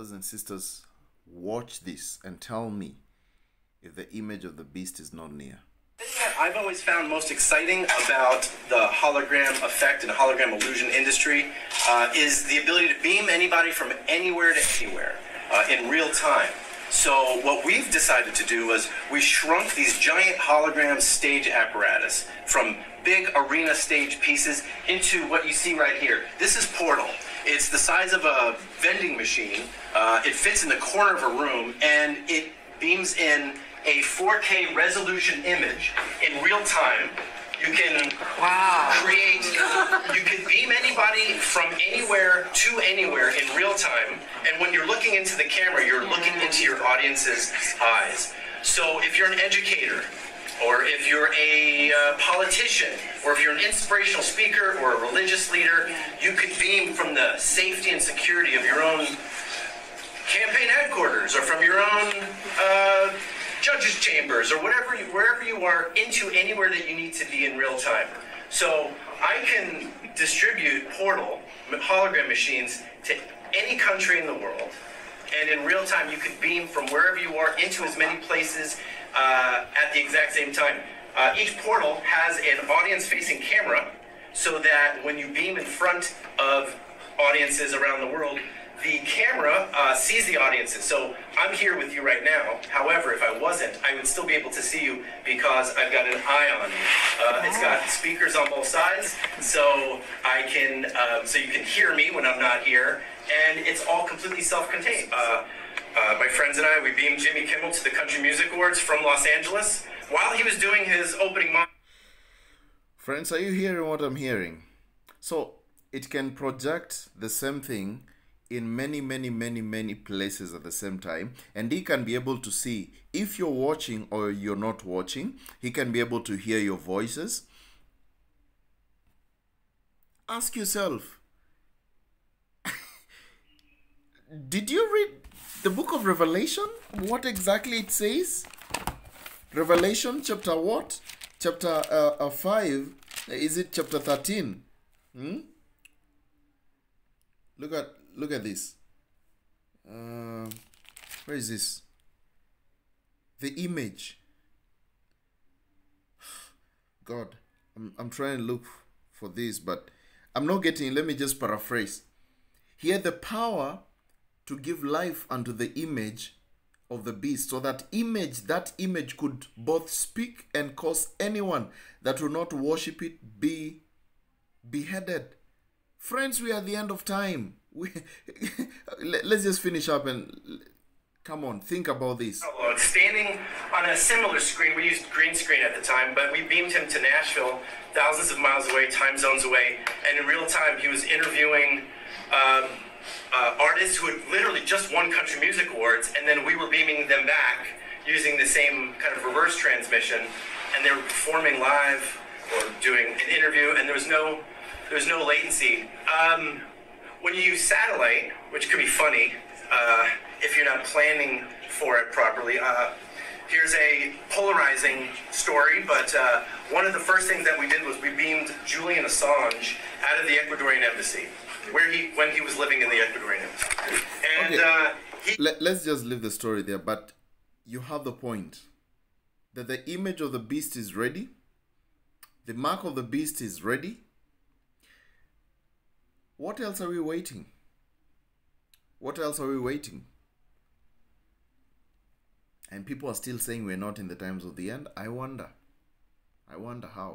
brothers and sisters, watch this and tell me if the image of the beast is not near. I've always found most exciting about the hologram effect and hologram illusion industry uh, is the ability to beam anybody from anywhere to anywhere uh, in real time. So what we've decided to do was we shrunk these giant hologram stage apparatus from big arena stage pieces into what you see right here. This is Portal. It's the size of a vending machine. Uh, it fits in the corner of a room and it beams in a 4K resolution image in real time. You can Wow. create, you can beam anybody from anywhere to anywhere in real time. And when you're looking into the camera, you're looking into your audience's eyes. So if you're an educator, or if you're a uh, politician, or if you're an inspirational speaker or a religious leader, you could beam from the safety and security of your own campaign headquarters or from your own uh, judges' chambers or whatever you, wherever you are into anywhere that you need to be in real time. So I can distribute portal hologram machines to any country in the world, and in real time you could beam from wherever you are into as many places uh, at the exact same time. Uh, each portal has an audience-facing camera, so that when you beam in front of audiences around the world, the camera uh, sees the audiences. So I'm here with you right now. However, if I wasn't, I would still be able to see you because I've got an eye on you. Uh, it's got speakers on both sides, so I can, um, so you can hear me when I'm not here, and it's all completely self-contained. Uh, uh, my friends and I, we beamed Jimmy Kimmel to the Country Music Awards from Los Angeles while he was doing his opening. Mon- Friends, are you hearing what I'm hearing? So it can project the same thing in many, many, many, many places at the same time, and he can be able to see if you're watching or you're not watching. He can be able to hear your voices. Ask yourself Did you read the book of Revelation? What exactly it says? Revelation chapter what? Chapter uh, uh, 5. Is it chapter 13? Hmm? Look at look at this. Uh, where is this? The image. God, I'm, I'm trying to look for this, but I'm not getting. Let me just paraphrase. He had the power to give life unto the image of the beast, so that image, that image could both speak and cause anyone that will not worship it be beheaded. Friends, we are at the end of time. We let- let's just finish up and come on, think about this. Lord, standing on a similar screen. We used green screen at the time, but we beamed him to Nashville, thousands of miles away, time zones away, and in real time he was interviewing um, uh, artists who had literally just won country music awards, and then we were beaming them back using the same kind of reverse transmission, and they were performing live or doing an interview, and there was no there was no latency. Um, when you use satellite, which could be funny uh, if you're not planning for it properly. Uh, here's a polarizing story, but uh, one of the first things that we did was we beamed Julian Assange out of the Ecuadorian embassy, where he when he was living in the Ecuadorian and Okay. uh, he Let, let's just leave the story there, but you have the point that the image of the beast is ready, the mark of the beast is ready. What else are we waiting? What else are we waiting? And people are still saying we're not in the times of the end. I wonder. I wonder how.